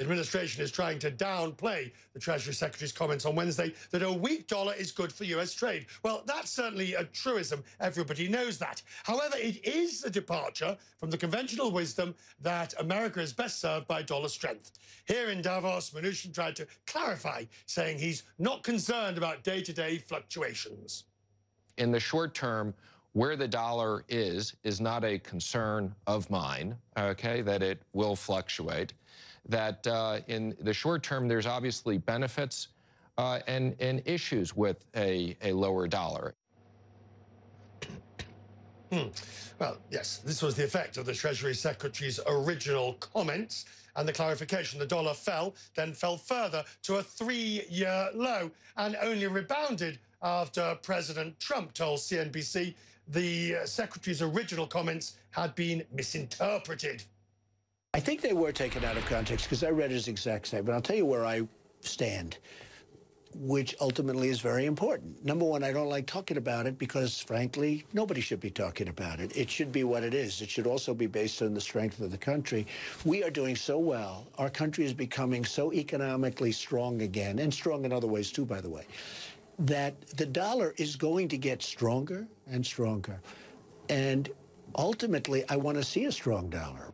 The administration is trying to downplay the Treasury Secretary's comments on Wednesday that a weak dollar is good for US trade. Well, that's certainly a truism. Everybody knows that. However, it is a departure from the conventional wisdom that America is best served by dollar strength. Here in Davos, Mnuchin tried to clarify, saying he's not concerned about day to day fluctuations. In the short term, where the dollar is, is not a concern of mine, okay, that it will fluctuate. That uh, in the short term, there's obviously benefits uh, and, and issues with a, a lower dollar. Hmm. Well, yes, this was the effect of the Treasury Secretary's original comments and the clarification. The dollar fell, then fell further to a three year low and only rebounded after President Trump told CNBC the uh, Secretary's original comments had been misinterpreted. I think they were taken out of context because I read his exact statement. I'll tell you where I stand, which ultimately is very important. Number one, I don't like talking about it because, frankly, nobody should be talking about it. It should be what it is. It should also be based on the strength of the country. We are doing so well. Our country is becoming so economically strong again, and strong in other ways, too, by the way, that the dollar is going to get stronger and stronger. And ultimately, I want to see a strong dollar.